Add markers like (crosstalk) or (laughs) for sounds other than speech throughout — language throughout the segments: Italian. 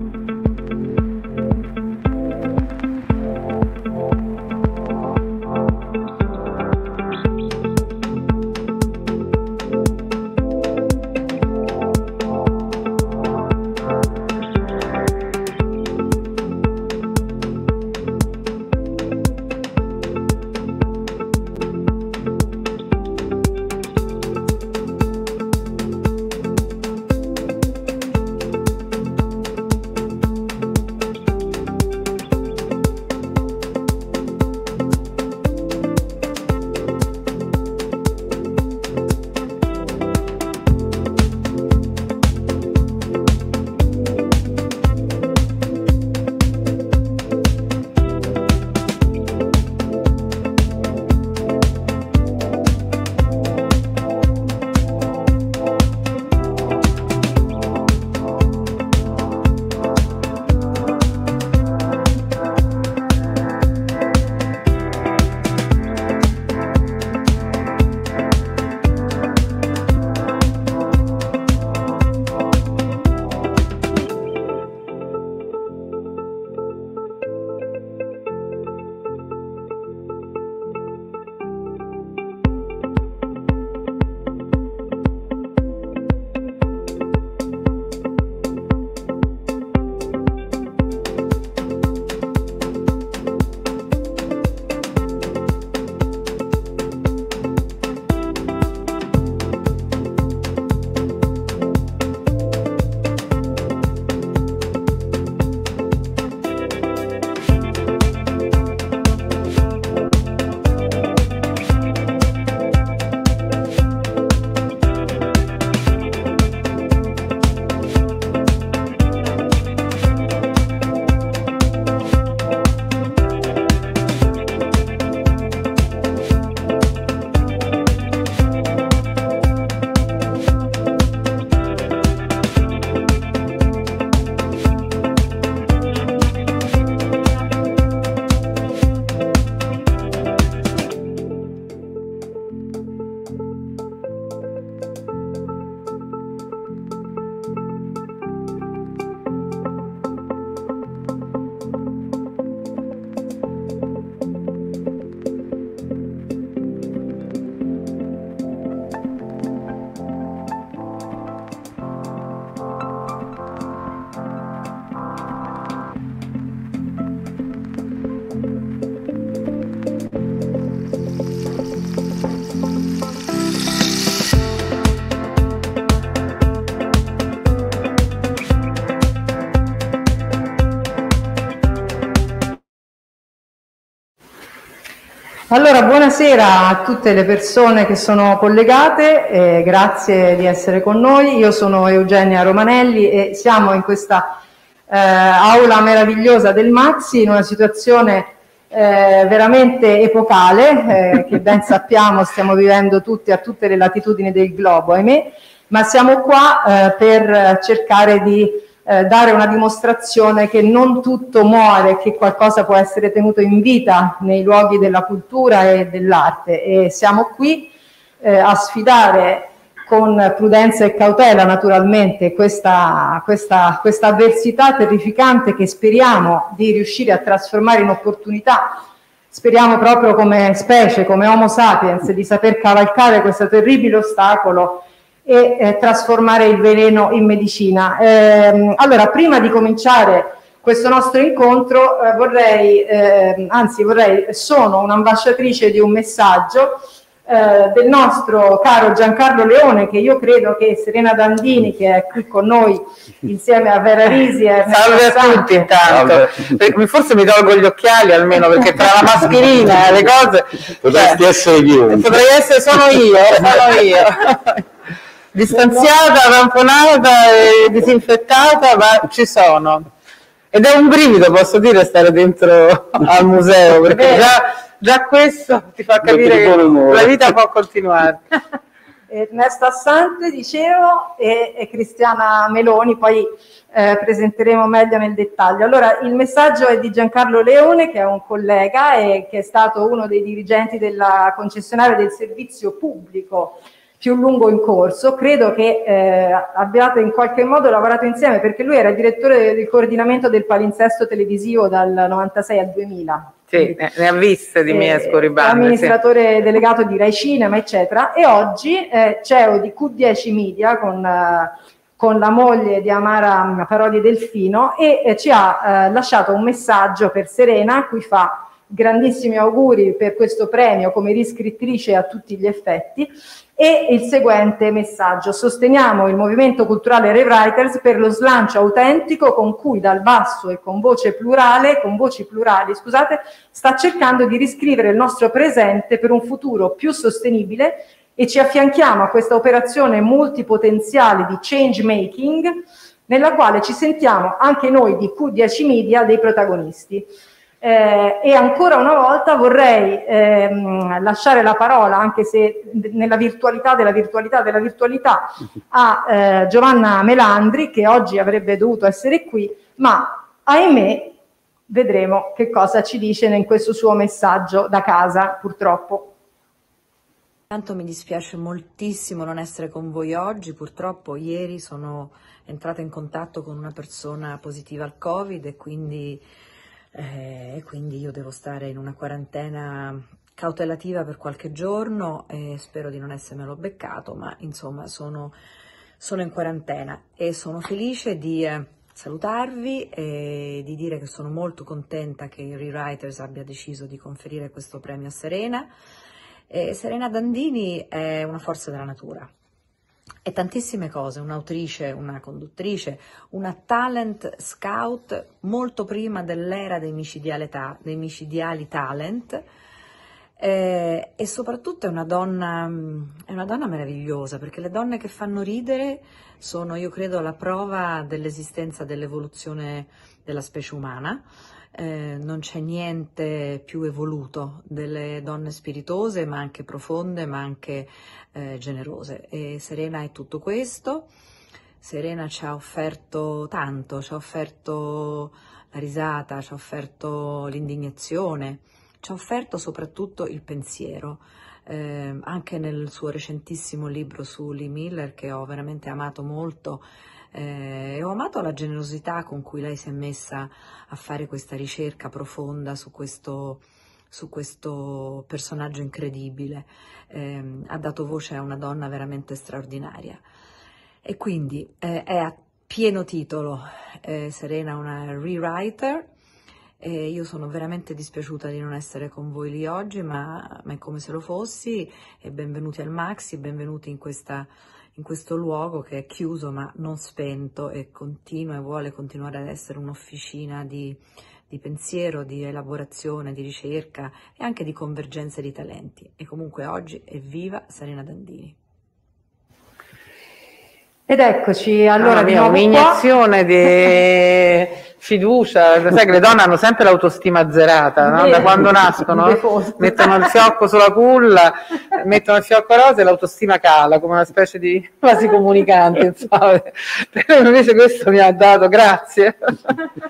Allora, buonasera a tutte le persone che sono collegate, eh, grazie di essere con noi. Io sono Eugenia Romanelli e siamo in questa eh, aula meravigliosa del Maxi in una situazione eh, veramente epocale eh, che ben (laughs) sappiamo stiamo vivendo tutti a tutte le latitudini del globo, ahimè, ma siamo qua eh, per cercare di eh, dare una dimostrazione che non tutto muore, che qualcosa può essere tenuto in vita nei luoghi della cultura e dell'arte. E siamo qui eh, a sfidare con prudenza e cautela naturalmente questa, questa, questa avversità terrificante che speriamo di riuscire a trasformare in opportunità. Speriamo proprio come specie, come Homo sapiens, di saper cavalcare questo terribile ostacolo e eh, trasformare il veleno in medicina. Eh, allora, prima di cominciare questo nostro incontro, eh, vorrei, ehm, anzi vorrei, sono un'ambasciatrice di un messaggio eh, del nostro caro Giancarlo Leone, che io credo che Serena Dandini, che è qui con noi insieme a Vera Risi Salve a tutti intanto. Salve. Forse mi tolgo gli occhiali almeno perché tra la mascherina e le cose potresti cioè, essere chiunque. Potrei essere sono io, sono io. (laughs) distanziata, tamponata e disinfettata, ma ci sono. Ed è un brivido, posso dire, stare dentro (laughs) al museo, perché già, già questo ti fa capire che la vita può continuare. (laughs) Ernesto Assante, dicevo, e, e Cristiana Meloni, poi eh, presenteremo meglio nel dettaglio. Allora, il messaggio è di Giancarlo Leone, che è un collega e che è stato uno dei dirigenti della concessionaria del servizio pubblico più lungo in corso. Credo che eh, abbiate in qualche modo lavorato insieme perché lui era direttore del coordinamento del palinsesto televisivo dal 96 al 2000. Sì, ne ha viste di mie scorribande. Amministratore sì. delegato di Rai Cinema, eccetera. E oggi è CEO di Q10 Media con, con la moglie di Amara Parodi Delfino e eh, ci ha eh, lasciato un messaggio per Serena a cui fa grandissimi auguri per questo premio come riscrittrice a tutti gli effetti e il seguente messaggio. Sosteniamo il movimento culturale Rewriters per lo slancio autentico con cui dal basso e con voce plurale, con voci plurali, scusate, sta cercando di riscrivere il nostro presente per un futuro più sostenibile e ci affianchiamo a questa operazione multipotenziale di change making nella quale ci sentiamo anche noi di Q10 Media dei protagonisti. Eh, e ancora una volta vorrei ehm, lasciare la parola, anche se nella virtualità della virtualità della virtualità, a eh, Giovanna Melandri, che oggi avrebbe dovuto essere qui, ma ahimè vedremo che cosa ci dice in questo suo messaggio da casa, purtroppo. Intanto mi dispiace moltissimo non essere con voi oggi, purtroppo ieri sono entrata in contatto con una persona positiva al Covid e quindi eh, e quindi io devo stare in una quarantena cautelativa per qualche giorno e spero di non essermelo beccato, ma insomma sono, sono in quarantena e sono felice di eh, salutarvi e di dire che sono molto contenta che il Rewriters abbia deciso di conferire questo premio a Serena. E Serena Dandini è una forza della natura, e tantissime cose, un'autrice, una conduttrice, una talent scout molto prima dell'era dei micidiali, ta- dei micidiali talent eh, e soprattutto è una, donna, è una donna meravigliosa perché le donne che fanno ridere sono, io credo, la prova dell'esistenza dell'evoluzione della specie umana. Eh, non c'è niente più evoluto delle donne spiritose, ma anche profonde, ma anche eh, generose. E Serena è tutto questo. Serena ci ha offerto tanto, ci ha offerto la risata, ci ha offerto l'indignazione, ci ha offerto soprattutto il pensiero. Eh, anche nel suo recentissimo libro su Lee Miller, che ho veramente amato molto, eh, ho amato la generosità con cui lei si è messa a fare questa ricerca profonda su questo, su questo personaggio incredibile, eh, ha dato voce a una donna veramente straordinaria. E quindi eh, è a pieno titolo eh, Serena una rewriter. E io sono veramente dispiaciuta di non essere con voi lì oggi, ma, ma è come se lo fossi. E benvenuti al Maxi, benvenuti in, questa, in questo luogo che è chiuso ma non spento e continua e vuole continuare ad essere un'officina di, di pensiero, di elaborazione, di ricerca e anche di convergenze di talenti. E comunque oggi è viva Serena Dandini. Ed eccoci, allora ah, di nuovo un'iniezione di (laughs) fiducia, sai che le donne hanno sempre l'autostima azzerata, no? da quando nascono, mettono il fiocco sulla culla, mettono il fiocco rosa e l'autostima cala come una specie di quasi comunicante, insomma. Però invece questo mi ha dato, grazie.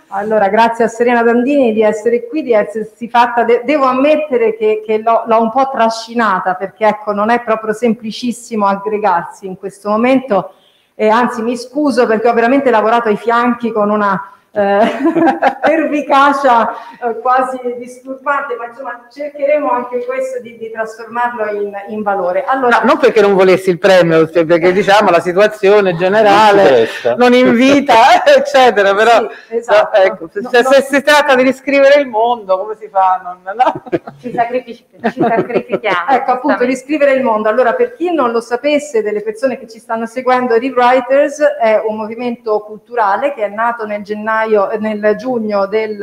Allora, grazie a Serena Dandini di essere qui, di essersi fatta, de- devo ammettere che, che l'ho, l'ho un po' trascinata perché ecco, non è proprio semplicissimo aggregarsi in questo momento e anzi mi scuso perché ho veramente lavorato ai fianchi con una eh, (laughs) pervicacia eh, quasi disturbante, ma insomma cercheremo anche questo di, di trasformarlo in, in, valore. Allora, no, non perché non volessi il premio, cioè perché diciamo la situazione generale non, non invita, (laughs) eccetera, però sì, esatto. ecco, se, no, se, no. se, si tratta di riscrivere il mondo, come si fa? Non, no? (laughs) Ci, sacrific- ci sacrifichiamo. ecco appunto, riscrivere il mondo. Allora, per chi non lo sapesse, delle persone che ci stanno seguendo, Rewriters è un movimento culturale che è nato nel gennaio gennaio, nel giugno del,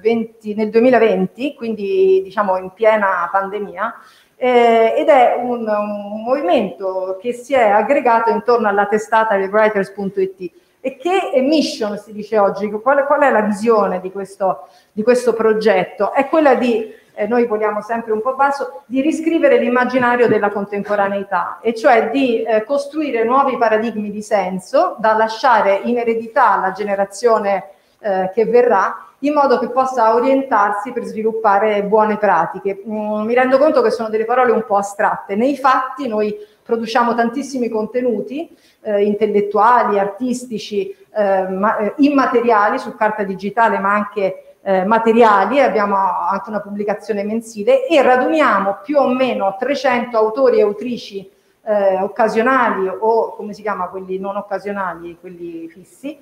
20, mm, nel 2020, quindi diciamo in piena pandemia, eh, ed è un, un, movimento che si è aggregato intorno alla testata rewriters.it e che mission si dice oggi, qual, qual è la visione di questo, di questo progetto? È quella di eh, noi vogliamo sempre un po' basso, di riscrivere l'immaginario della contemporaneità, e cioè di eh, costruire nuovi paradigmi di senso da lasciare in eredità alla generazione eh, che verrà, in modo che possa orientarsi per sviluppare buone pratiche. Mm, mi rendo conto che sono delle parole un po' astratte. Nei fatti noi produciamo tantissimi contenuti eh, intellettuali, artistici, eh, ma, eh, immateriali su carta digitale ma anche eh, materiali, abbiamo anche una pubblicazione mensile e raduniamo più o meno 300 autori e autrici eh, occasionali o come si chiama quelli non occasionali, quelli fissi,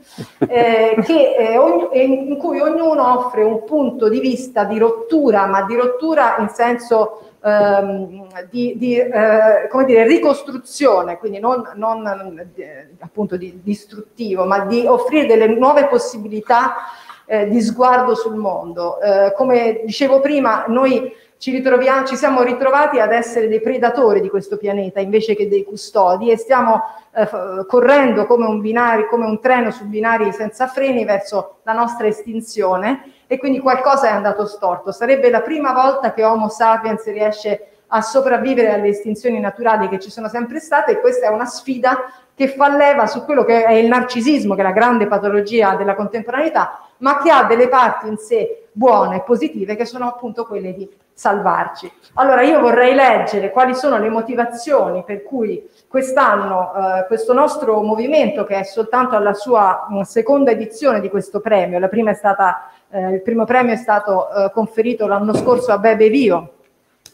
eh, (laughs) che, eh, ogni, in cui ognuno offre un punto di vista di rottura, ma di rottura in senso ehm, di, di eh, come dire, ricostruzione, quindi non, non eh, appunto di distruttivo, ma di offrire delle nuove possibilità eh, di sguardo sul mondo. come dicevo prima, noi ci, ritroviamo, ci siamo ritrovati ad essere dei predatori di questo pianeta invece che dei custodi e stiamo eh, correndo come un, binario, come un treno su binari senza freni verso la nostra estinzione e quindi qualcosa è andato storto. Sarebbe la prima volta che Homo sapiens riesce a sopravvivere alle estinzioni naturali che ci sono sempre state e questa è una sfida che fa leva su quello che è il narcisismo, che è la grande patologia della contemporaneità, ma che ha delle parti in sé buone e positive che sono appunto quelle di salvarci. Allora io vorrei leggere quali sono le motivazioni per cui quest'anno eh, questo nostro movimento, che è soltanto alla sua mh, seconda edizione di questo premio, stata, eh, il primo premio è stato eh, conferito l'anno scorso a Bebe Vio,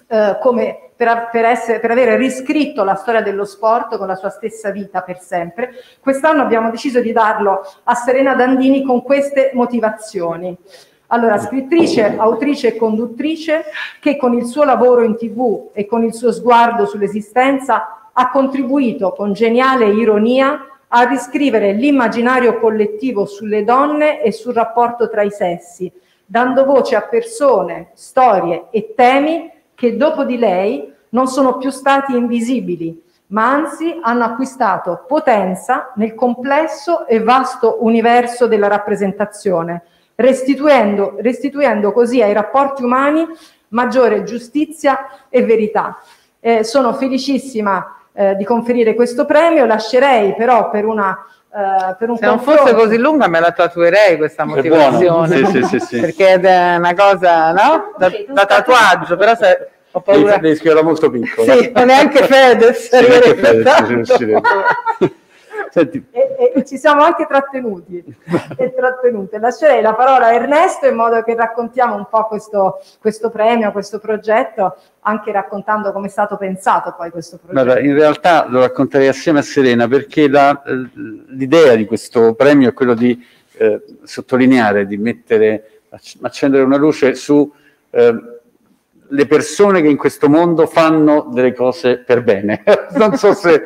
eh, come per, per, essere, per avere riscritto la storia dello sport con la sua stessa vita per sempre. Quest'anno abbiamo deciso di darlo a Serena Dandini con queste motivazioni. Allora, scrittrice, autrice e conduttrice che con il suo lavoro in tv e con il suo sguardo sull'esistenza ha contribuito con geniale ironia a riscrivere l'immaginario collettivo sulle donne e sul rapporto tra i sessi, dando voce a persone, storie e temi che dopo di lei non sono più stati invisibili, ma anzi hanno acquistato potenza nel complesso e vasto universo della rappresentazione restituendo, restituendo così ai rapporti umani maggiore giustizia e verità. Eh, sono felicissima eh, di conferire questo premio, lascerei però per una Uh, per un Se non fosse così lunga me la tatuerei questa motivazione. sì, sì, sì, (laughs) perché è una cosa no? da, da tatuaggio però se ho paura. Devi scriverla molto piccola sì, non neanche Fedez, sì, Fedez (laughs) Senti. E, e, ci siamo anche trattenuti (laughs) e trattenute. Lascerei la parola a Ernesto in modo che raccontiamo un po' questo, questo premio, questo progetto, anche raccontando come è stato pensato poi questo progetto. Allora, in realtà lo racconterei assieme a Serena perché la, l'idea di questo premio è quello di eh, sottolineare, di mettere, accendere una luce su eh, le persone che in questo mondo fanno delle cose per bene. (laughs) non so se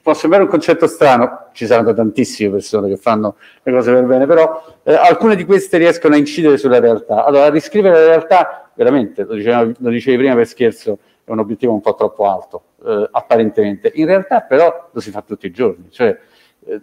può sembrare un concetto strano, ci saranno tantissime persone che fanno le cose per bene, però eh, alcune di queste riescono a incidere sulla realtà. Allora, riscrivere la realtà, veramente, lo, dicevo, lo dicevi prima per scherzo, è un obiettivo un po' troppo alto, eh, apparentemente. In realtà però lo si fa tutti i giorni, cioè eh,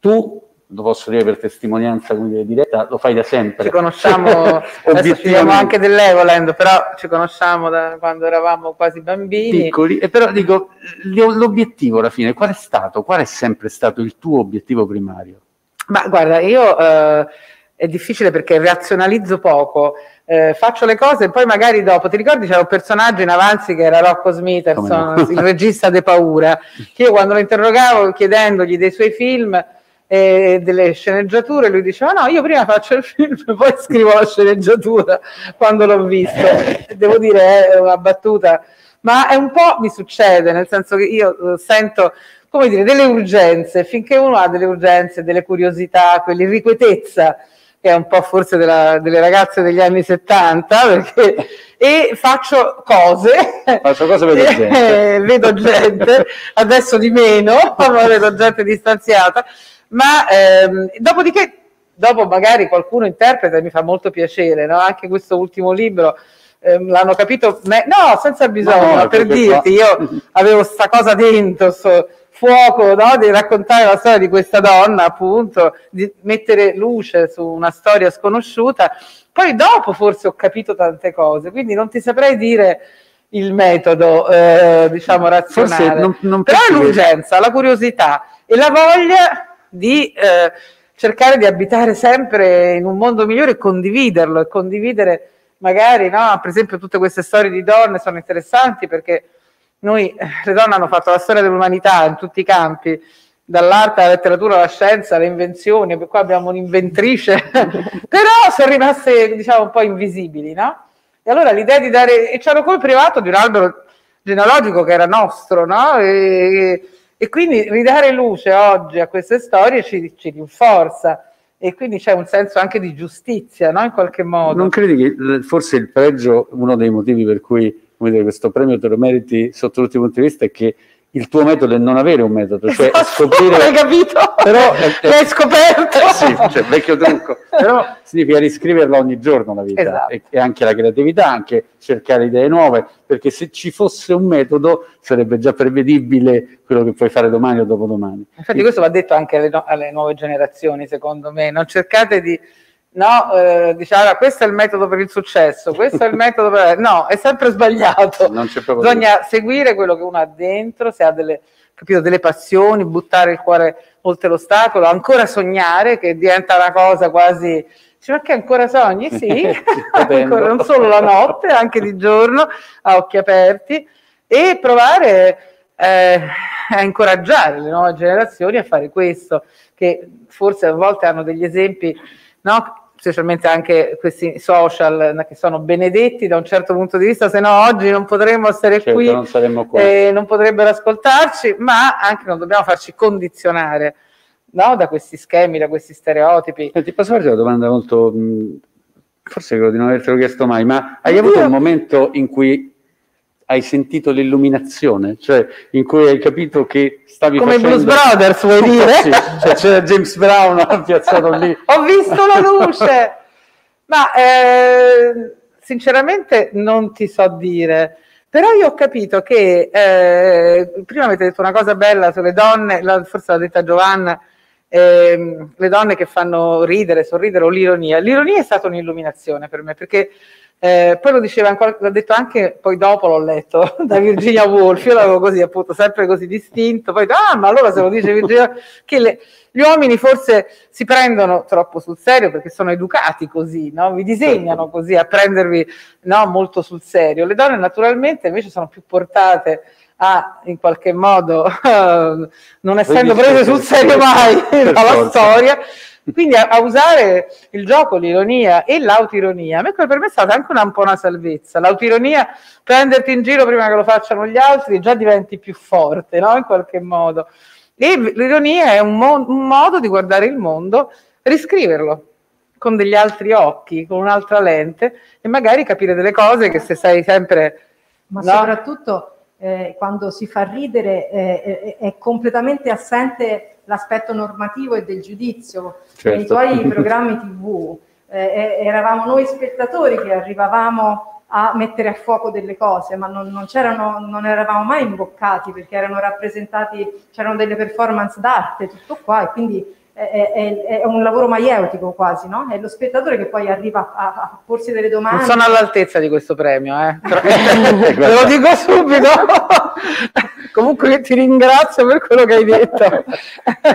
tu lo posso dire per testimonianza come diretta, lo fai da sempre. Ci conosciamo, (laughs) adesso ci diamo anche dell'Evoland, però ci conosciamo da quando eravamo quasi bambini. Piccoli, e però dico, l'obiettivo alla fine, qual è stato, qual è sempre stato il tuo obiettivo primario? Ma guarda, io eh, è difficile perché razionalizzo poco, eh, faccio le cose e poi magari dopo, ti ricordi c'era un personaggio in avanzi che era Rocco Smithson, no? il regista de paura, che io quando lo interrogavo chiedendogli dei suoi film e delle sceneggiature, lui diceva no, io prima faccio il film e (laughs) poi scrivo la sceneggiatura quando l'ho visto. Devo dire, è una battuta, ma è un po' mi succede, nel senso che io eh, sento come dire, delle urgenze, finché uno ha delle urgenze, delle curiosità, quell'irrequietezza che è un po' forse della, delle ragazze degli anni 70, perché, e faccio cose, faccio cose vedo (laughs) gente, vedo gente. (laughs) Adesso di meno, ma vedo gente distanziata, ma ehm, dopodiché, dopo magari qualcuno interpreta, mi fa molto piacere, no? anche questo ultimo libro ehm, l'hanno capito, me- no, senza bisogno, no, per dirti, io avevo questa cosa dentro, sto fuoco no? di raccontare la storia di questa donna, appunto, di mettere luce su una storia sconosciuta. Poi dopo forse ho capito tante cose, quindi non ti saprei dire il metodo, eh, diciamo, razionale. Non, non Però è l'urgenza, la curiosità e la voglia di eh, cercare di abitare sempre in un mondo migliore e condividerlo e condividere magari, no, per esempio tutte queste storie di donne sono interessanti perché noi, eh, le donne hanno fatto la storia dell'umanità in tutti i campi, dall'arte alla letteratura alla scienza, alle invenzioni, qua abbiamo un'inventrice, (laughs) però sono rimaste diciamo un po' invisibili, no? E allora l'idea di dare, e c'era col privato di un albero genealogico che era nostro, no? E, e quindi ridare luce oggi a queste storie ci, ci rinforza e quindi c'è un senso anche di giustizia, no? In qualche modo. Non credi che forse il pregio, uno dei motivi per cui dire, questo premio te lo meriti sotto tutti i punti di vista è che il tuo metodo è non avere un metodo, cioè esatto, scoprire... Hai capito? Però, L'hai scoperto? Eh, sì, cioè, vecchio trucco. (laughs) Però significa riscriverla ogni giorno la vita esatto. e, e, anche la creatività, anche cercare idee nuove, perché se ci fosse un metodo sarebbe già prevedibile quello che puoi fare domani o dopodomani. Infatti questo va detto anche alle, no alle nuove generazioni, secondo me. Non cercate di no? Eh, diciamo, ah, questo è il metodo per il successo, questo è il metodo per... No, è sempre sbagliato. (laughs) Bisogna seguire quello che uno ha dentro, se ha delle, capito, delle passioni, buttare il cuore oltre l'ostacolo, ancora sognare, che diventa una cosa quasi... Dice, ma che ancora sogni? Sì, (laughs) (laughs) ancora, non solo la notte, anche di giorno, a occhi aperti, e provare eh, a incoraggiare le nuove generazioni a fare questo, che forse a volte hanno degli esempi no? Specialmente anche questi social che sono benedetti da un certo punto di vista, se no oggi non potremmo essere certo, qui, non, e non potrebbero ascoltarci, ma anche non dobbiamo farci condizionare no? da questi schemi, da questi stereotipi. E ti posso fare una domanda molto, forse credo di non avertelo chiesto mai, ma hai avuto un momento in cui hai sentito l'illuminazione, cioè in cui hai capito che stavi Come facendo... Blues Brothers, vuoi (laughs) dire? sì, cioè c'era James Brown piazzato lì. (laughs) Ho visto la luce! Ma eh, sinceramente non ti so dire, però io ho capito che, eh, prima avete detto una cosa bella sulle donne, forse l'ha detta Giovanna, eh, le donne che fanno ridere, sorridere o l'ironia. L'ironia è stata un'illuminazione per me, perché eh, poi lo diceva, l'ha detto anche, poi dopo l'ho letto, (laughs) da Virginia Woolf, io l'avevo così appunto, sempre così distinto, poi ah ma allora se lo dice Virginia, (laughs) che le, gli uomini forse si prendono troppo sul serio perché sono educati così, no? vi disegnano certo. così a prendervi no, molto sul serio, le donne naturalmente invece sono più portate a in qualche modo, (laughs) non essendo prese sul serio mai dalla storia, quindi a, a, usare il gioco, l'ironia e l'autironia, a me per me è stata anche una, un po' una salvezza. L'autironia, prenderti in giro prima che lo facciano gli altri, già diventi più forte, no? In qualche modo. E l'ironia è un, mo- un modo di guardare il mondo, riscriverlo con degli altri occhi, con un'altra lente e magari capire delle cose che se sei sempre... Ma no? soprattutto eh, quando si fa ridere eh, è, è completamente assente l'aspetto normativo e del giudizio. Certo. Nei tuoi (laughs) programmi TV eh, eh, eravamo noi spettatori che arrivavamo a mettere a fuoco delle cose, ma non, non, non eravamo mai imboccati perché erano rappresentati, c'erano delle performance d'arte, tutto qua, e quindi è, è, è, un lavoro maieutico quasi, no? È lo spettatore che poi arriva a, a porsi delle domande. Non sono all'altezza di questo premio, eh? (laughs) Ve lo dico subito. (laughs) comunque ti ringrazio per quello che hai detto, (laughs)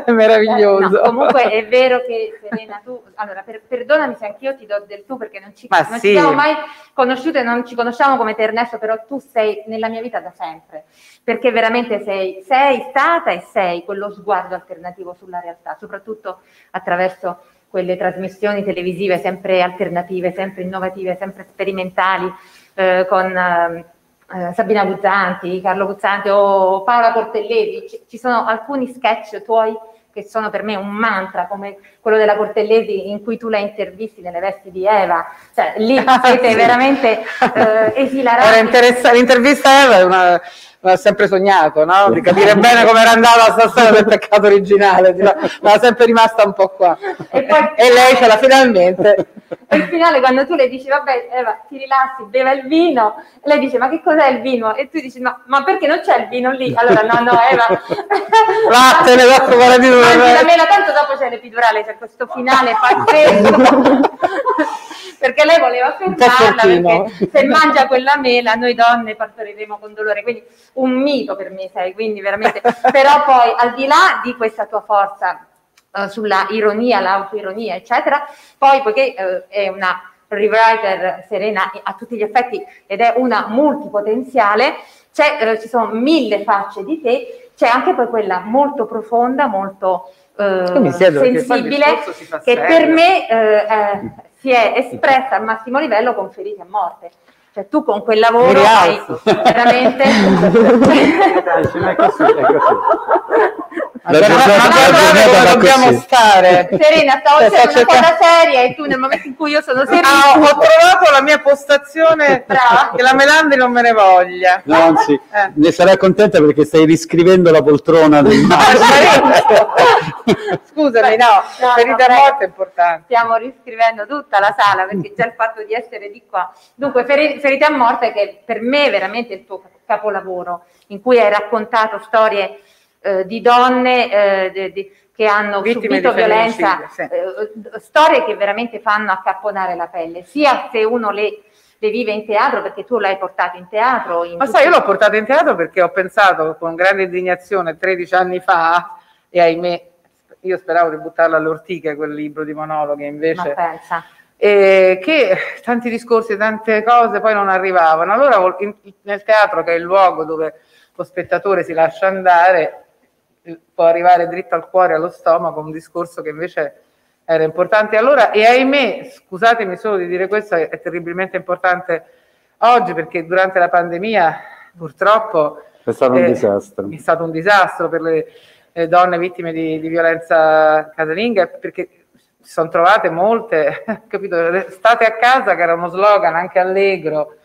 è meraviglioso. No, comunque è vero che Serena, tu, allora per, perdonami se anch'io ti do del tu perché non ci, non sì. ci siamo mai conosciute, non ci conosciamo come te Ernesto, però tu sei nella mia vita da sempre, perché veramente sei, sei stata e sei quello sguardo alternativo sulla realtà, soprattutto attraverso quelle trasmissioni televisive sempre alternative, sempre innovative, sempre sperimentali, eh, con... Eh, eh, Sabina Guzzanti, Carlo Guzzanti o Paola Portellesi, ci, ci sono alcuni sketch tuoi che sono per me un mantra, come quello della Portellesi in cui tu la intervisti nelle vesti di Eva, cioè lì (laughs) siete veramente eh, (laughs) esilaranti. L'intervista a Eva è una l'ha sempre sognato, no? di capire bene come era andata la storia del peccato originale, ma era sempre rimasta un po' qua. E, poi, e lei ce l'ha finalmente. E il finale quando tu le dici, vabbè Eva, ti rilassi, beva il vino, lei dice, ma che cos'è il vino? E tu dici, ma, ma perché non c'è il vino lì? Allora, no, no, Eva. Latte, le dato paradino. Mangi la mela, tanto dopo c'è l'epidurale, c'è questo finale pazzesco. (laughs) perché lei voleva fermarla, perché se mangia quella mela noi donne partoriremo con dolore. Quindi un mito per me sei, quindi veramente. Però poi al di là di questa tua forza uh, sulla ironia, l'autoironia, eccetera, poi poiché uh, è una rewriter serena a tutti gli effetti ed è una multipotenziale, eh, ci sono mille facce di te, c'è anche poi quella molto profonda, molto eh, sensibile, che per me eh, si è espressa al massimo livello con ferite a morte. Cioè tu con quel lavoro hai veramente... (laughs) (laughs) La giornata, la dobbiamo stare. (laughs) Serena, stavo cioè, facendo una cosa seria e tu nel momento in cui io sono seria. Ah, ho trovato la mia postazione Brava. che la Melandi non me ne voglia. No, anzi, eh. ne sarai contenta perché stai riscrivendo la poltrona del (laughs) (laughs) Scusami, no, no ferita no, morte è importante. Stiamo riscrivendo tutta la sala perché già il fatto di essere di qua. Dunque, ferita a morte che per me è veramente il tuo capolavoro, in cui hai raccontato storie eh, di donne eh, di, di, che hanno Vittime subito violenza, sì. eh, storie che veramente fanno accapponare la pelle, sia se uno le, le vive in teatro, perché tu l'hai portato in teatro. In Ma sai, io l'ho portato in teatro perché ho pensato con grande indignazione 13 anni fa, e ahimè, io speravo di buttarlo alle ortiche quel libro di monologhi, invece... Eh, che tanti discorsi, tante cose poi non arrivavano. Allora in, nel teatro, che è il luogo dove lo spettatore si lascia andare, può arrivare dritto al cuore, allo stomaco, un discorso che invece era importante allora e ahimè, scusatemi solo di dire questo, è terribilmente importante oggi perché durante la pandemia purtroppo è stato un disastro. È stato un disastro per le, le donne vittime di, di, violenza casalinga perché si sono trovate molte, (laughs) capito? State a casa che era uno slogan anche allegro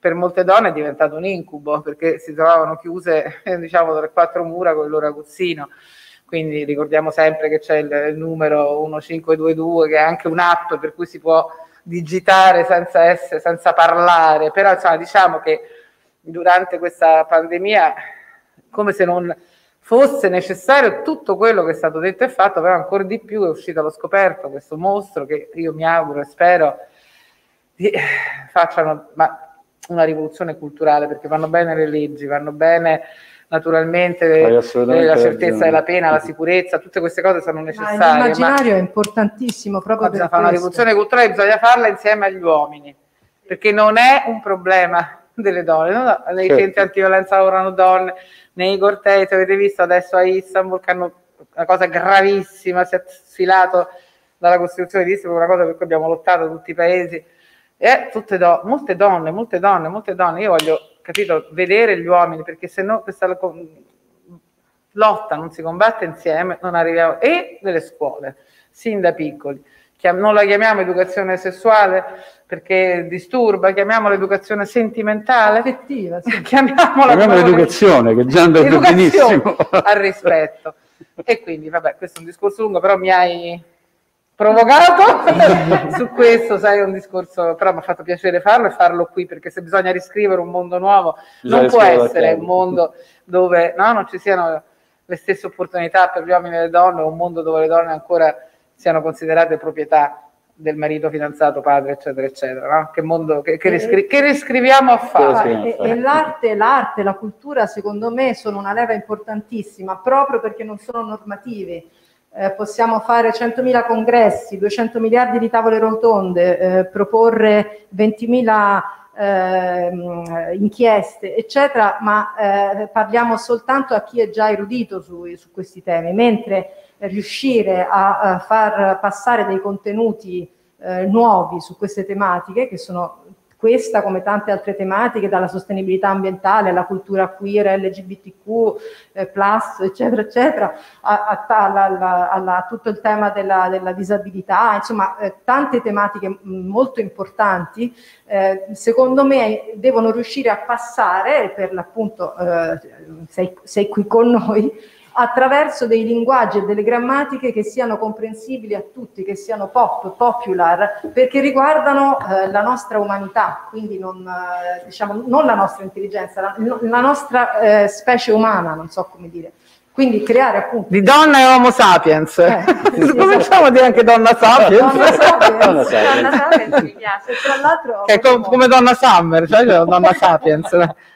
per molte donne è diventato un incubo perché si trovavano chiuse (laughs) diciamo tra quattro mura con il loro aguzzino. Quindi ricordiamo sempre che c'è il, numero 1522 che è anche un'app per cui si può digitare senza, essere, senza parlare. Però insomma, diciamo che durante questa pandemia come se non fosse necessario tutto quello che è stato detto e fatto però ancora di più è uscito allo scoperto questo mostro che io mi auguro e spero facciano ma una rivoluzione culturale perché vanno bene le leggi, vanno bene naturalmente la certezza ragione. della pena, la (laughs) sicurezza, tutte queste cose sono necessarie. Ma l'immaginario ma è importantissimo proprio per fare una rivoluzione culturale, bisogna farla insieme agli uomini, perché non è un problema (laughs) delle donne, no? nei certo. centri antiviolenza lavorano donne, nei cortei, avete visto adesso a Istanbul che hanno una cosa gravissima, si è sfilato dalla Costituzione di Istanbul, una cosa per cui abbiamo lottato tutti i paesi e tutte do- molte donne, molte donne, molte donne, io voglio, capito, vedere gli uomini, perché se no questa lotta non si combatte insieme, non arriviamo, e nelle scuole, sin da piccoli. Non la chiamiamo educazione sessuale perché disturba, chiamiamola educazione sentimentale. Affettiva, sì. (laughs) chiamiamola chiamiamola educazione, che già andrebbe benissimo. al rispetto. e quindi, vabbè, questo è un discorso lungo, però mi hai provocato (laughs) su questo, sai, è un discorso, però mi ha fatto piacere farlo e farlo qui, perché se bisogna riscrivere un mondo nuovo, non può essere un mondo dove no, non ci siano le stesse opportunità per gli uomini e le donne, un mondo dove le donne ancora siano considerate proprietà del marito, fidanzato, padre, eccetera, eccetera. No? Che mondo che, che, riscri- che, riscriviamo a fare? E, e l'arte, l'arte, la cultura, secondo me, sono una leva importantissima proprio perché non sono normative eh, possiamo fare 100.000 congressi, 200 miliardi di tavole rotonde, eh, proporre 20.000 eh, inchieste, eccetera, ma eh, parliamo soltanto a chi è già erudito su, su questi temi, mentre riuscire a, a, far passare dei contenuti eh, nuovi su queste tematiche, che sono questa come tante altre tematiche, dalla sostenibilità ambientale alla cultura queer, LGBTQ, eh, eccetera, eccetera, a, a, alla, alla, a, tutto il tema della, della disabilità, insomma, eh, tante tematiche molto importanti, eh, secondo me devono riuscire a passare, per l'appunto eh, sei, sei qui con noi, attraverso dei linguaggi e delle grammatiche che siano comprensibili a tutti, che siano pop, popular, perché riguardano eh, la nostra umanità, quindi non, eh, diciamo, non la nostra intelligenza, la, la nostra eh, specie umana, non so come dire. Quindi creare appunto... Di donna e homo sapiens. Eh, (laughs) sì, Cominciamo esatto. a dire anche donna sapiens. Donna sapiens, donna sapiens. Donna sapiens mi piace. Tra l'altro... Che è come, come donna summer, cioè donna sapiens.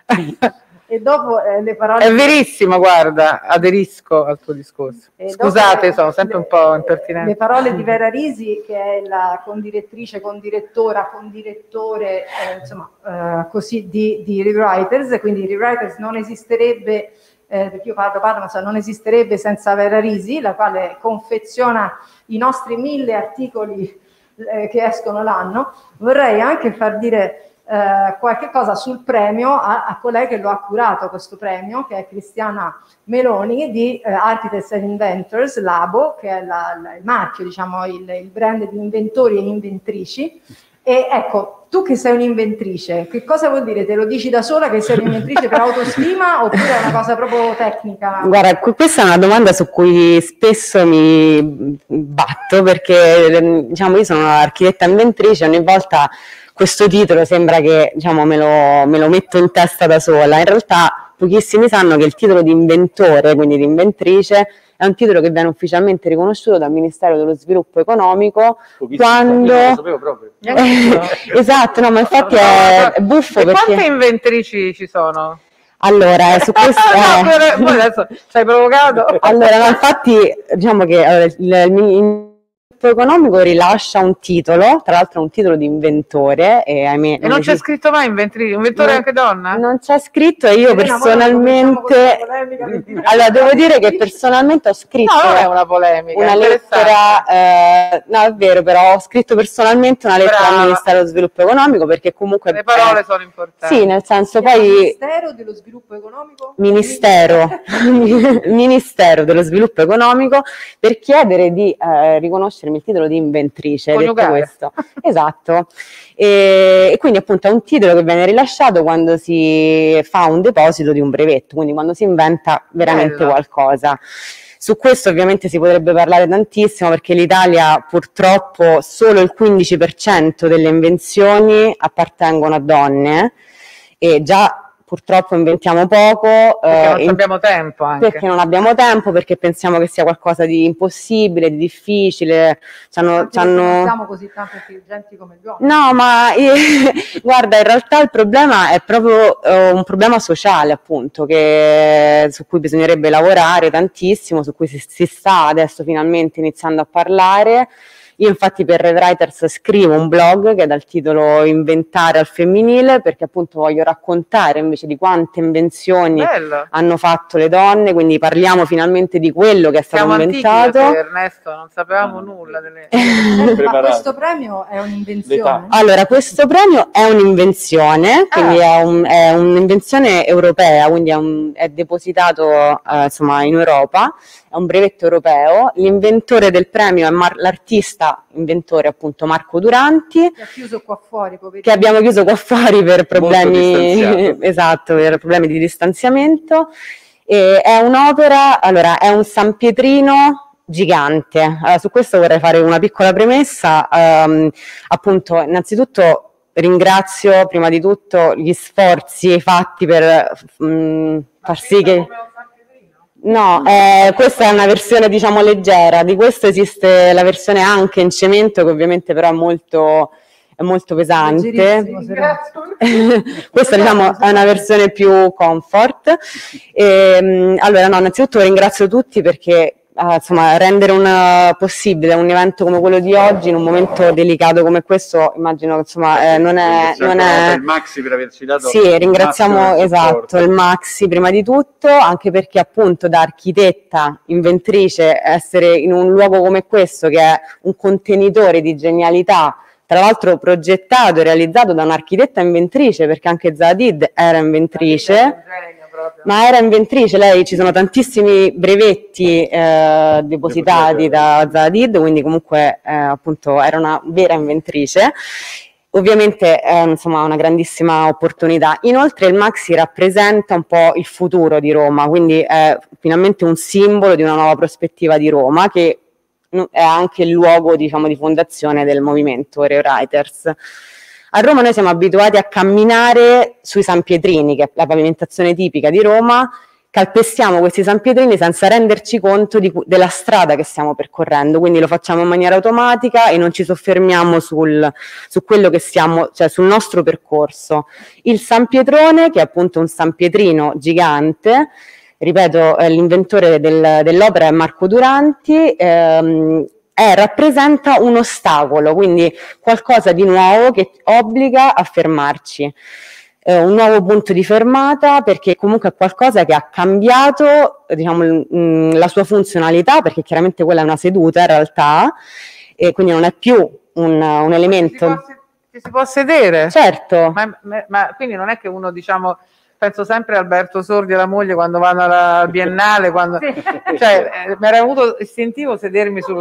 (laughs) E dopo eh, le parole... È verissimo, guarda, aderisco al tuo discorso. E Scusate, sono sempre le, un po' impertinente. Le parole di Vera Risi, che è la condirettrice, condirettora, condirettore, eh, insomma, eh, così, di, di Rewriters, quindi Rewriters non esisterebbe eh, perché io parlo, parlo, ma so, non esisterebbe senza Vera Risi, la quale confeziona i nostri mille articoli eh, che escono l'anno. Vorrei anche far dire eh, qualche cosa sul premio a, a, colei che lo ha curato questo premio, che è Cristiana Meloni di eh, Architects and Inventors Labo, che è la, la, il marchio, diciamo, il, il brand di inventori e inventrici. E ecco, tu che sei un'inventrice, che cosa vuol dire? Te lo dici da sola che sei un'inventrice per autostima (laughs) oppure è una cosa proprio tecnica? Guarda, questa è una domanda su cui spesso mi batto perché diciamo, io sono architetta inventrice, ogni volta questo titolo sembra che diciamo, me, lo, me lo metto in testa da sola, in realtà pochissimi sanno che il titolo di inventore, quindi di inventrice, è un titolo che viene ufficialmente riconosciuto dal Ministero dello Sviluppo Economico quando... (laughs) esatto, no, ma infatti è buffo e perché... quante inventrici ci sono? Allora, su questo... (laughs) no, adesso ci hai provocato? (laughs) allora, no, infatti, diciamo che allora, il, il economico rilascia un titolo, tra l'altro un titolo di inventore. E, ahimè, e non, c'è scritto mai inventore, inventore no, anche donna? Non c'è scritto e io Elena, personalmente... (laughs) allora, devo dire che personalmente ho scritto no, è una, polemica, una lettera... Eh, no, è vero, però ho scritto personalmente una lettera Brava. al Ministero dello Sviluppo Economico perché comunque... Le parole eh, sono importanti. Sì, nel senso poi... Ministero dello Sviluppo Economico? Ministero. (laughs) Ministero dello Sviluppo Economico per chiedere di eh, riconoscere il titolo di inventrice. Detto questo. esatto. E, e, quindi appunto è un titolo che viene rilasciato quando si fa un deposito di un brevetto, quindi quando si inventa veramente Bella. qualcosa. Su questo ovviamente si potrebbe parlare tantissimo perché l'Italia purtroppo solo il 15% delle invenzioni appartengono a donne e già purtroppo inventiamo poco. Perché non eh, abbiamo tempo anche. Perché non abbiamo tempo, perché pensiamo che sia qualcosa di impossibile, di difficile. C'hanno, c'hanno... Non siamo così tanto intelligenti come gli uomini. No, ma (laughs) guarda, in realtà il problema è proprio uh, un problema sociale, appunto, che, su cui bisognerebbe lavorare tantissimo, su cui si, si sta adesso finalmente iniziando a parlare. Io infatti per Red Writers scrivo un blog che è dal titolo Inventare al femminile perché appunto voglio raccontare invece di quante invenzioni Bello. hanno fatto le donne, quindi parliamo finalmente di quello che è stato Siamo inventato. Antichi, Ernesto, non sapevamo nulla delle... (laughs) Ma questo premio è un'invenzione? Allora, questo premio è un'invenzione, quindi ah. è, un, è, un'invenzione europea, quindi è, un, è depositato eh, insomma in Europa è un brevetto europeo. L'inventore del premio è Mar- l'artista inventore appunto Marco Duranti. Che, chiuso qua fuori, che abbiamo chiuso qua fuori per problemi, (laughs) esatto, per problemi di distanziamento. E è un'opera, allora è un San Pietrino gigante. Allora, su questo vorrei fare una piccola premessa. Um, appunto, innanzitutto ringrazio prima di tutto gli sforzi fatti per um, far sì che No, eh, questa è una versione diciamo leggera, di questo esiste la versione anche in cemento che ovviamente però è molto, è molto pesante. (laughs) questa diciamo è una versione più comfort. E, ehm, allora no, innanzitutto ringrazio tutti perché Uh, insomma, rendere un, possibile un evento come quello di oggi in un momento delicato come questo, immagino che insomma, eh, non è. Non è... il Maxi per averci dato. Sì, ringraziamo esatto il Maxi prima di tutto, anche perché appunto da architetta, inventrice, essere in un luogo come questo che è un contenitore di genialità tra l'altro progettato e realizzato da un'architetta inventrice, perché anche Zadid era inventrice ma era inventrice, lei ci sono tantissimi brevetti eh, depositati da Zadid, quindi comunque eh, appunto era una vera inventrice. Ovviamente è insomma, una grandissima opportunità. Inoltre il Maxi rappresenta un po' il futuro di Roma, quindi è finalmente un simbolo di una nuova prospettiva di Roma che è anche il luogo diciamo, di fondazione del movimento Rewriters. A Roma noi siamo abituati a camminare sui San Pietrini, che è la pavimentazione tipica di Roma, calpestiamo questi San Pietrini senza renderci conto di, della strada che stiamo percorrendo, quindi lo facciamo in maniera automatica e non ci soffermiamo sul, su quello che stiamo, cioè sul nostro percorso. Il San Pietrone, che è appunto un San Pietrino gigante, ripeto, eh, l'inventore del, dell'opera è Marco Duranti, ehm, è, rappresenta un ostacolo, quindi qualcosa di nuovo che obbliga a fermarci eh, un nuovo punto di fermata perché comunque è qualcosa che ha cambiato diciamo, mh, la sua funzionalità perché chiaramente quella è una seduta in realtà e quindi non è più un, un elemento... Ci si, si può sedere? Certo. Ma, ma, ma, quindi non è che uno diciamo penso sempre a Alberto Sordi e alla moglie quando vanno alla (laughs) Biennale, quando, sì. cioè, eh, mi era avuto istintivo sedermi su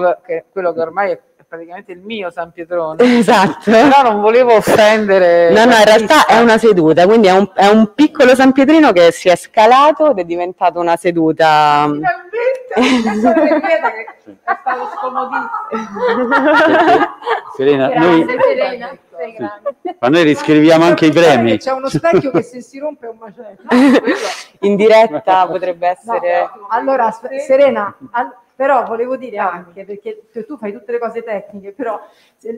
quello che ormai è praticamente il mio San Pietrone. Esatto. Però non volevo offendere. No, no, in realtà è una seduta, quindi è un, è un, piccolo San Pietrino che si è scalato ed è diventato una seduta. Finalmente! (laughs) è stato scomodissimo. (laughs) Serena, noi... Serena. Ma noi riscriviamo anche i premi. C'è uno specchio che se si rompe è un macello. (laughs) In diretta potrebbe essere. No, allora, Serena, però volevo dire anche, perché tu fai tutte le cose tecniche, però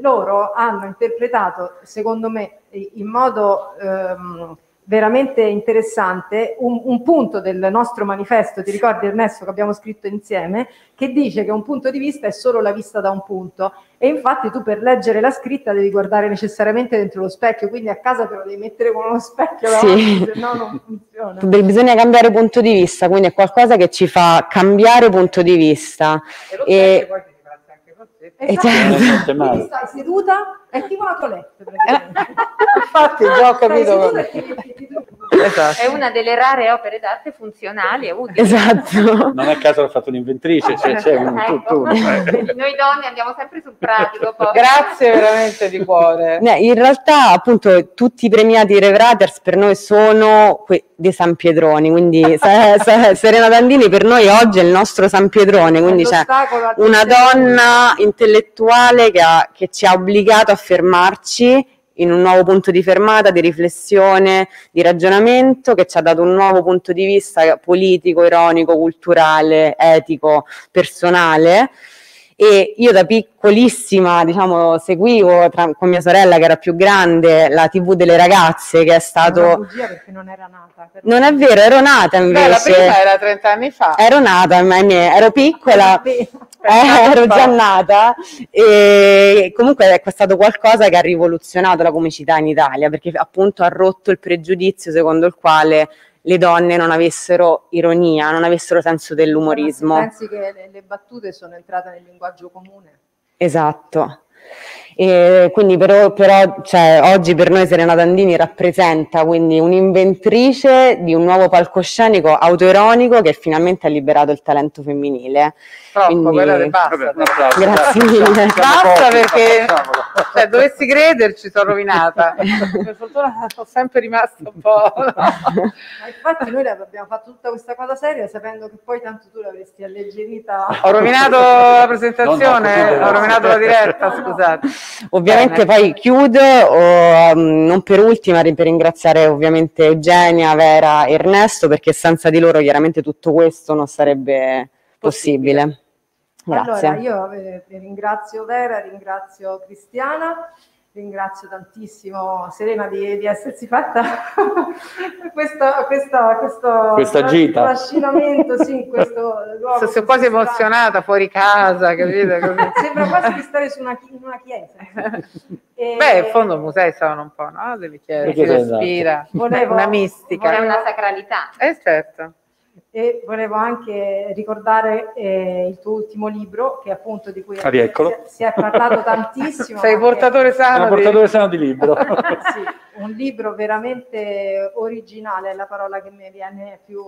loro hanno interpretato, secondo me, in modo ehm, veramente interessante un, un, punto del nostro manifesto, ti ricordi Ernesto che abbiamo scritto insieme, che dice che un punto di vista è solo la vista da un punto e infatti tu per leggere la scritta devi guardare necessariamente dentro lo specchio, quindi a casa te lo devi mettere con uno specchio davanti, sì. se no non funziona. Bisogna cambiare punto di vista, quindi è qualcosa che ci fa cambiare punto di vista. E, e... poi Esatto. Certo. Quindi stai seduta, è tipo una toilette. (laughs) Infatti, già ho capito. Esatto. È una delle rare opere d'arte funzionali e utili. Esatto. Non a caso l'ha fatto un'inventrice, cioè c'è un ecco. tutt'uno. (laughs) Noi donne andiamo sempre sul pratico. Poi. Grazie veramente di cuore. In realtà, appunto, tutti i premiati Revraters per noi sono que- dei San Pietroni, quindi (laughs) se, se, Serena Dandini per noi oggi è il nostro San Pietrone, quindi c'è una donna intellettuale che, ha, che ci ha obbligato a fermarci in un nuovo punto di fermata, di riflessione, di ragionamento che ci ha dato un nuovo punto di vista politico, ironico, culturale, etico, personale e io da piccolissima diciamo seguivo tra, con mia sorella che era più grande la tv delle ragazze che è stato una bugia perché non era nata non è vero ero nata invece Beh, la prima era 30 anni fa. Ero nata ero piccola. Eh, ero già nata. E comunque è stato qualcosa che ha rivoluzionato la comicità in Italia perché appunto ha rotto il pregiudizio secondo il quale le donne non avessero ironia, non avessero senso dell'umorismo. Pensi che le, le battute sono entrate nel linguaggio comune? Esatto. E quindi però, però cioè, oggi per noi Serena Dandini rappresenta quindi un'inventrice di un nuovo palcoscenico autoironico che finalmente ha liberato il talento femminile. Troppo, quindi... guardate, basta. Vabbè, Grazie mille. Basta perché cioè, dovessi crederci sono rovinata. (laughs) per fortuna sono sempre rimasta un po'. Ma infatti noi abbiamo fatto tutta questa cosa seria sapendo che poi tanto tu l'avresti alleggerita. Ho rovinato la presentazione, ho rovinato la diretta, scusate. Ovviamente Bene. poi chiudo, oh, non per ultima per ringraziare ovviamente Eugenia, Vera e Ernesto perché senza di loro chiaramente tutto questo non sarebbe possibile. possibile. Grazie. Allora, io eh, ringrazio Vera, ringrazio Cristiana ringrazio tantissimo Serena di, di essersi fatta (laughs) questa, questa, questo questa gita. trascinamento sì, in (laughs) questo luogo. Sono quasi emozionata fuori casa, capito? (laughs) Sembra quasi di stare su una, in una chiesa. E... Beh, in fondo i musei sono un po', no? Delle chiese, si respira, volevo, una mistica. È una sacralità. Eh certo e volevo anche ricordare eh, il tuo ultimo libro che appunto di cui si, si, è parlato (laughs) tantissimo sei portatore sano, portatore sano di libro. (laughs) Sì, un libro veramente originale è la parola che mi viene più,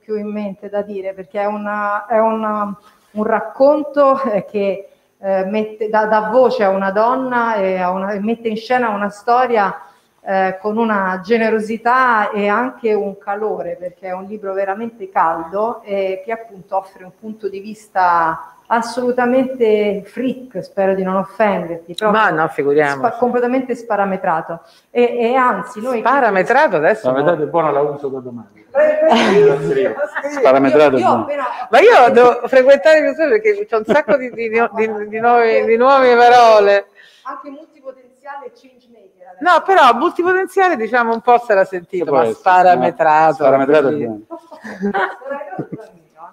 più in mente da dire perché è, una, è una, un racconto che eh, mette, dà, dà, voce a una donna e, a una, e mette in scena una storia eh, con una generosità e anche un calore, perché è un libro veramente caldo e che appunto offre un punto di vista assolutamente freak, spero di non offenderti, ma no, figuriamo. Spa- completamente sparametrato. E, e, anzi, noi. Sparametrato adesso. Sparametrato è buono, la uso da domani. (laughs) sparametrato io, io Ma io devo frequentare il museo perché c'è un sacco di, di, di, di, nuove, di nuove parole. Anche multipotenziale change No, però multipotenziale diciamo un po' se l'ha sentito, ma sparametrato. Sparametrato è buono.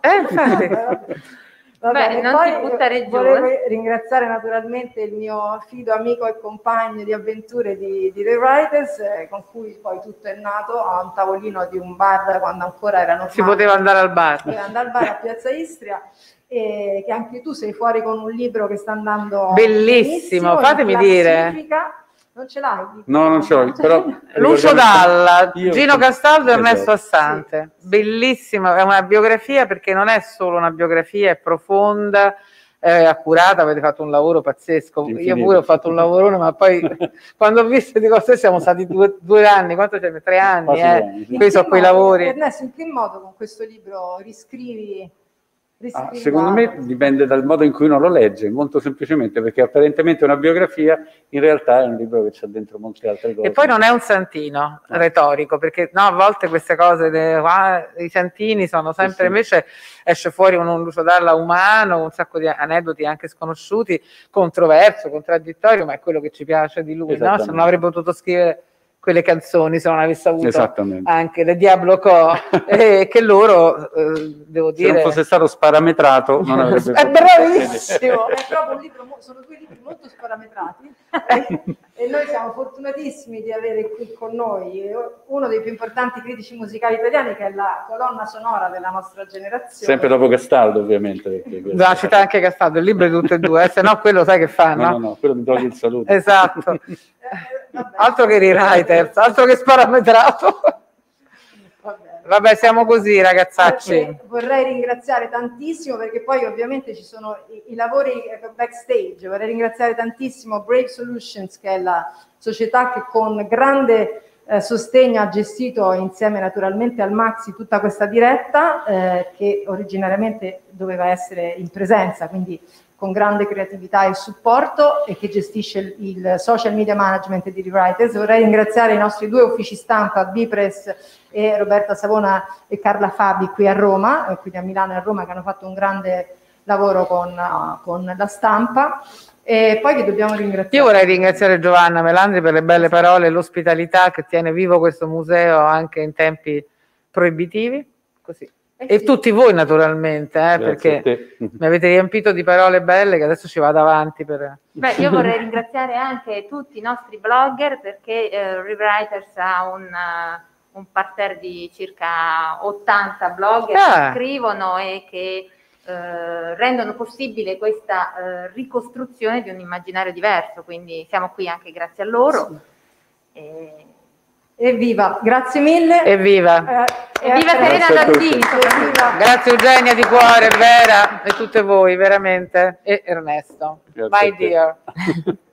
eh, infatti. (laughs) Va Beh, bene, non ti buttare giù. Vorrei eh. ringraziare naturalmente il mio fido amico e compagno di avventure di, di The Writers, eh, con cui poi tutto è nato a un tavolino di un bar quando ancora erano Si poteva andare al bar. Si poteva andare al bar a Piazza Istria e che anche tu sei fuori con un libro che sta andando bellissimo, fatemi dire non ce l'hai? No, non ce l'ho, però... (laughs) Lucio Dalla, Gino Castaldo e Ernesto Assante. Sì. Bellissima, è una biografia perché non è solo una biografia, è profonda, è accurata, avete fatto un lavoro pazzesco. Infinito. Io pure ho fatto un lavorone, ma poi (laughs) quando ho visto di cose siamo stati due, due anni, quanto c'è? Tre anni, eh? Anni, sì. Quei lavori. Ernesto, in che modo con questo libro riscrivi Ah, secondo me dipende dal modo in cui uno lo legge, molto semplicemente perché apparentemente è una biografia, in realtà è un libro che c'ha dentro molte altre cose. E poi non è un santino no. retorico, perché no, a volte queste cose, dei, ah, i santini sono sempre, sì, sì. invece esce fuori un, un Lucio Dalla umano, un sacco di aneddoti anche sconosciuti, controverso, contraddittorio, ma è quello che ci piace di lui, no? se non avrebbe potuto scrivere quelle canzoni se non avesse avuto anche le Diablo Co (laughs) eh, che loro eh, devo dire se non fosse stato sparametrato non (laughs) avrebbe è bravissimo. È proprio un libro sono due libri molto sparametrati (laughs) e noi siamo fortunatissimi di avere qui con noi uno dei più importanti critici musicali italiani che è la colonna sonora della nostra generazione. Sempre dopo Castaldo ovviamente da città anche Castaldo il libro è tutte e due eh, se no quello sai che fa no no? no, quello mi toglie il saluto. Esatto. Eh, altro che rewriters altro che sparametrato Vabbè, siamo così ragazzacci. Vorrei ringraziare tantissimo perché poi ovviamente ci sono i, i, lavori backstage. Vorrei ringraziare tantissimo Brave Solutions che è la società che con grande eh, sostegno ha gestito insieme naturalmente al Maxi tutta questa diretta eh, che originariamente doveva essere in presenza, quindi con grande creatività e supporto e che gestisce il, il social media management di Rewriters. Vorrei ringraziare i nostri due uffici stampa, Bipres e Roberta Savona e Carla Fabi qui a Roma, eh, quindi a Milano e a Roma, che hanno fatto un grande lavoro con, uh, con la stampa. E poi vi dobbiamo ringraziare. Io vorrei ringraziare Giovanna Melandri per le belle parole e l'ospitalità che tiene vivo questo museo anche in tempi proibitivi. Così. Eh e tutti voi naturalmente, eh, perché mi avete riempito di parole belle che adesso ci vado avanti. Per... Beh, io vorrei (laughs) ringraziare anche tutti i nostri blogger perché eh, Rewriters ha un, uh, un parterre di circa 80 blogger ah. che scrivono e che uh, rendono possibile questa uh, ricostruzione di un immaginario diverso, quindi siamo qui anche grazie a loro. Sì. E Evviva, grazie mille. Evviva. Eh, Evviva Serena Dandini. Grazie Eugenia di cuore, Vera e tutte voi, veramente. E Ernesto. Grazie My dear. (laughs)